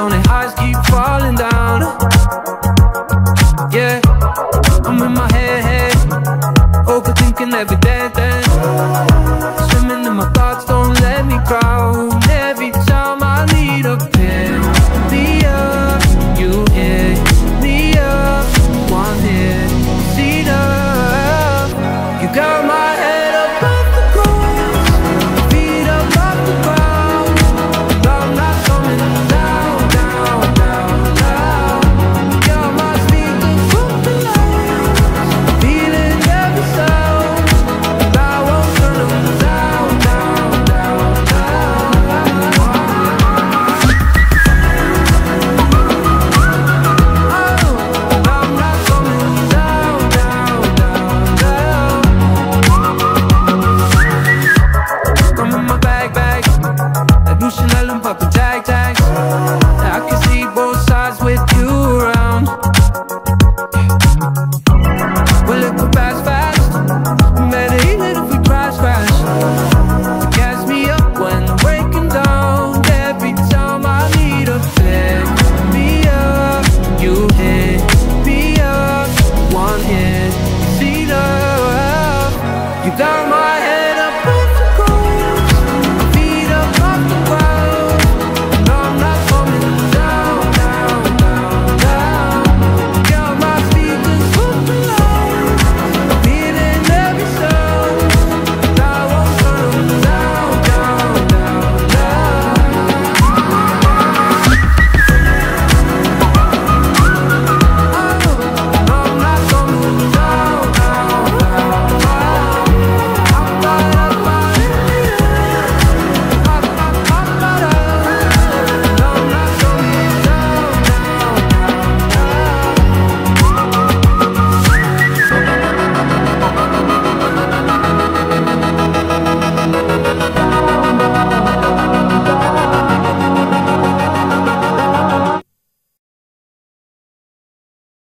only highs keep falling down. Yeah, I'm in my head, overthinking every day. Then swimming in my thoughts, don't let me drown. Every time I need a pill. You got